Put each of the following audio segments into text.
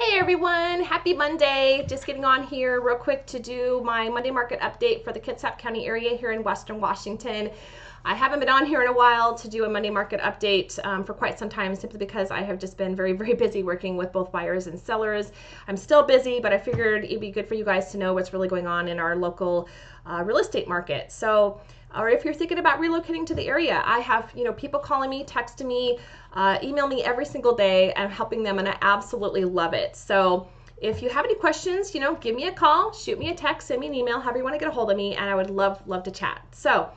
Hey everyone, happy Monday. Just getting on here real quick to do my Monday market update for the Kitsap County area here in Western Washington. I haven't been on here in a while to do a Monday market update um, for quite some time simply because I have just been very, very busy working with both buyers and sellers. I'm still busy, but I figured it'd be good for you guys to know what's really going on in our local uh, real estate market. So, or if you're thinking about relocating to the area, I have you know people calling me, texting me, uh, email me every single day. I'm helping them, and I absolutely love it. So if you have any questions, you know, give me a call, shoot me a text, send me an email, however you want to get a hold of me, and I would love love to chat. So.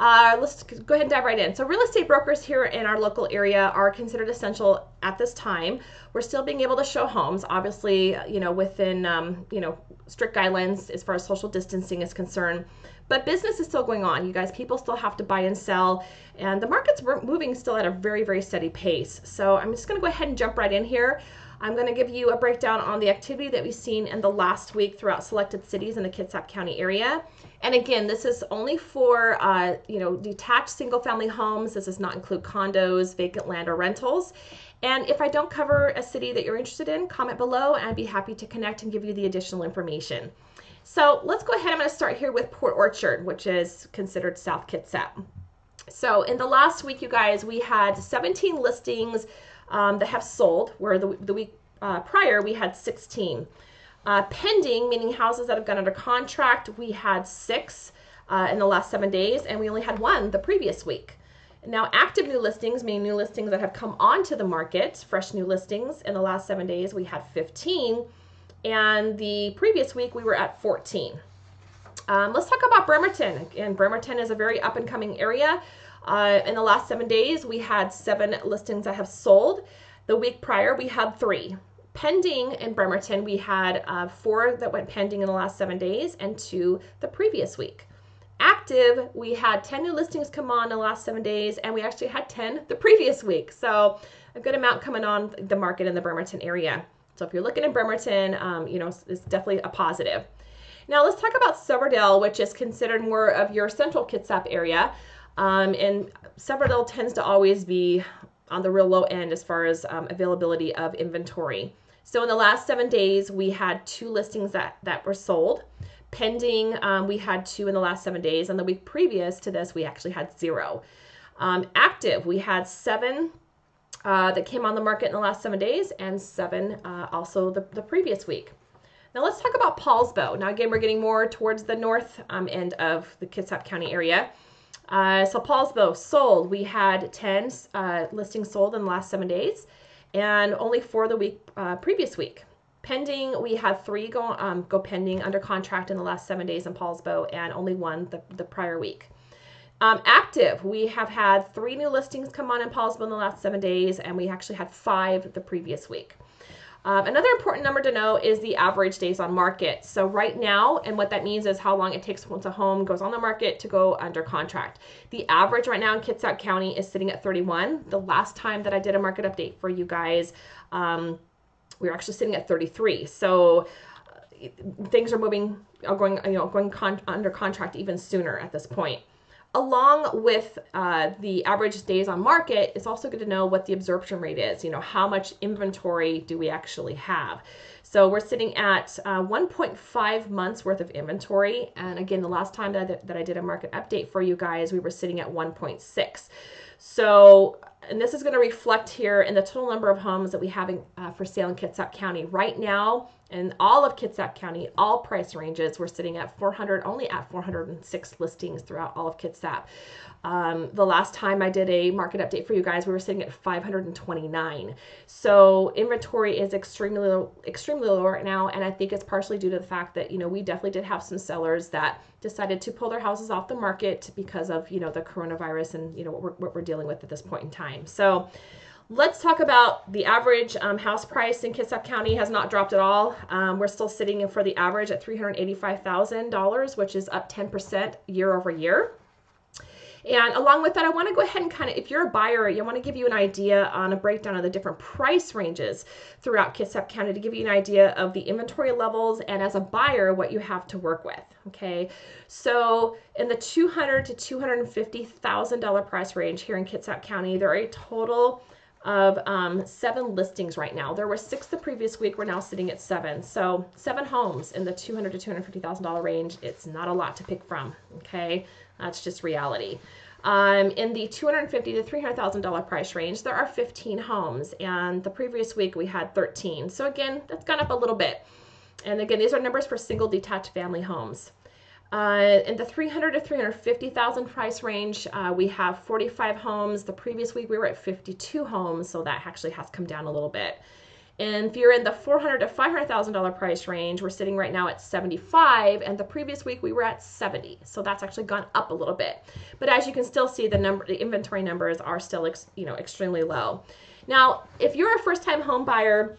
Uh, let's go ahead and dive right in. So, real estate brokers here in our local area are considered essential at this time. We're still being able to show homes, obviously, you know, within um, you know strict guidelines as far as social distancing is concerned. But business is still going on, you guys. People still have to buy and sell, and the market's moving still at a very, very steady pace. So, I'm just going to go ahead and jump right in here. I'm going to give you a breakdown on the activity that we've seen in the last week throughout selected cities in the Kitsap County area. And again, this is only for uh, you know detached single-family homes. This does not include condos, vacant land, or rentals. And if I don't cover a city that you're interested in, comment below, and I'd be happy to connect and give you the additional information. So let's go ahead. I'm going to start here with Port Orchard, which is considered South Kitsap. So in the last week, you guys, we had 17 listings um, that have sold, where the, the week uh, prior we had 16. Uh, pending, meaning houses that have gone under contract, we had six uh, in the last seven days, and we only had one the previous week. Now, active new listings, meaning new listings that have come onto the market, fresh new listings in the last seven days, we had 15, and the previous week we were at 14. Um, let's talk about Bremerton. Again, Bremerton is a very up and coming area. Uh, in the last seven days, we had seven listings that have sold. The week prior, we had three. Pending in Bremerton, we had uh, four that went pending in the last seven days and two the previous week. Active, we had 10 new listings come on in the last seven days, and we actually had 10 the previous week. So a good amount coming on the market in the Bremerton area. So if you're looking in Bremerton, um, you know, it's definitely a positive. Now let's talk about Silverdale, which is considered more of your central Kitsap area. Um, and Silverdale tends to always be on the real low end as far as um, availability of inventory. So in the last seven days, we had two listings that, that were sold. Pending, um, we had two in the last seven days. And the week previous to this, we actually had zero. Um, active, we had seven uh, that came on the market in the last seven days and seven uh, also the, the previous week. Now let's talk about Poulsbo. Now again, we're getting more towards the north um, end of the Kitsap County area. Uh, so Poulsbo sold. We had 10 uh, listings sold in the last seven days and only four the week uh, previous week. Pending, we had three go, um, go pending under contract in the last seven days in Poulsbo and only one the, the prior week. Um, active, we have had three new listings come on in Poulsbo in the last seven days and we actually had five the previous week. Um, another important number to know is the average days on market. So right now, and what that means is how long it takes once a home goes on the market to go under contract. The average right now in Kitsap County is sitting at 31. The last time that I did a market update for you guys, um, we were actually sitting at 33. So uh, things are moving, are going, you know, going con under contract even sooner at this point along with uh, the average days on market, it's also good to know what the absorption rate is. You know, how much inventory do we actually have? So we're sitting at uh, 1.5 months worth of inventory. And again, the last time that I, that I did a market update for you guys, we were sitting at 1.6. So, and this is going to reflect here in the total number of homes that we have in, uh, for sale in Kitsap County. Right now, in all of Kitsap County, all price ranges, we're sitting at 400, only at 406 listings throughout all of Kitsap. Um, the last time I did a market update for you guys, we were sitting at 529. So inventory is extremely low, extremely low right now, and I think it's partially due to the fact that you know we definitely did have some sellers that decided to pull their houses off the market because of you know the coronavirus and you know what we're, what we're dealing with at this point in time. So. Let's talk about the average um, house price in Kitsap County has not dropped at all. Um, we're still sitting for the average at $385,000, which is up 10% year over year. And along with that, I want to go ahead and kind of, if you're a buyer, I want to give you an idea on a breakdown of the different price ranges throughout Kitsap County to give you an idea of the inventory levels and as a buyer, what you have to work with. Okay, so in the 200 to $250,000 price range here in Kitsap County, there are a total of um, seven listings right now. There were six the previous week. We're now sitting at seven. So seven homes in the 200 to 250,000 dollar range. It's not a lot to pick from. Okay, that's just reality. Um, in the 250 to 300,000 dollar price range, there are 15 homes, and the previous week we had 13. So again, that's gone up a little bit. And again, these are numbers for single detached family homes. Uh, in the 300 to 350,000 price range, uh, we have 45 homes. The previous week we were at 52 homes, so that actually has come down a little bit. And if you're in the 400 to 500,000 dollar price range, we're sitting right now at 75, and the previous week we were at 70. So that's actually gone up a little bit. But as you can still see, the number, the inventory numbers are still, you know, extremely low. Now, if you're a first-time home buyer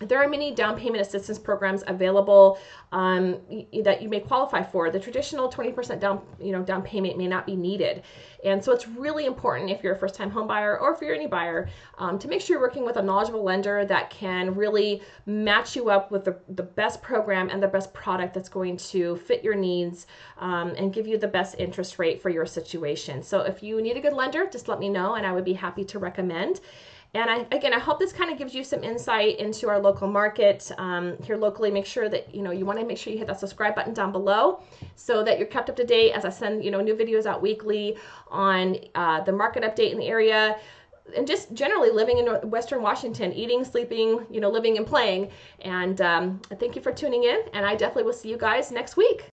there are many down payment assistance programs available um, that you may qualify for. The traditional 20% down, you know, down payment may not be needed. And so it's really important if you're a first time home buyer or if you're any buyer um, to make sure you're working with a knowledgeable lender that can really match you up with the, the best program and the best product that's going to fit your needs um, and give you the best interest rate for your situation. So if you need a good lender, just let me know and I would be happy to recommend. And I, again, I hope this kind of gives you some insight into our local market um, here locally. Make sure that, you know, you want to make sure you hit that subscribe button down below so that you're kept up to date as I send, you know, new videos out weekly on uh, the market update in the area and just generally living in Western Washington, eating, sleeping, you know, living and playing. And um, thank you for tuning in. And I definitely will see you guys next week.